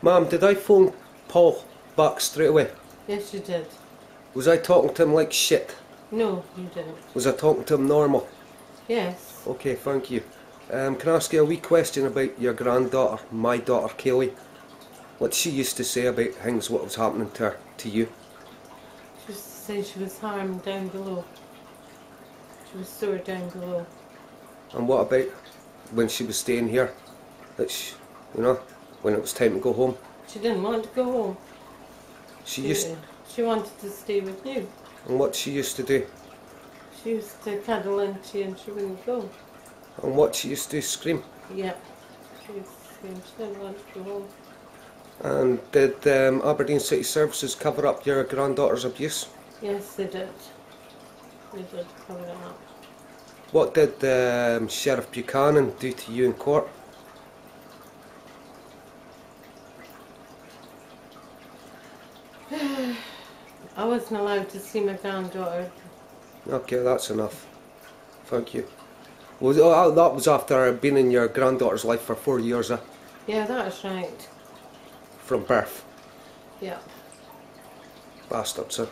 Ma'am, did I phone Paul back straight away? Yes, you did. Was I talking to him like shit? No, you didn't. Was I talking to him normal? Yes. Okay, thank you. Um, can I ask you a wee question about your granddaughter, my daughter Kaylee? What she used to say about things, what was happening to her, to you? She used to say she was harmed down below. She was sore down below. And what about when she was staying here? That she, you know, when it was time to go home? She didn't want to go home. She She, used, she wanted to stay with you. and what she used to do? She used to cuddle into you and she wouldn't go. And what she used to scream? Yeah. She used to scream. She didn't want to go home. And did um, Aberdeen City Services cover up your granddaughter's abuse? Yes, they did. They did cover it up. What did um, Sheriff Buchanan do to you in court? I wasn't allowed to see my granddaughter. Okay, that's enough. Thank you. Was oh, that was after being in your granddaughter's life for four years, uh, Yeah, that's right. from birth. Yeah. Bastards, uh.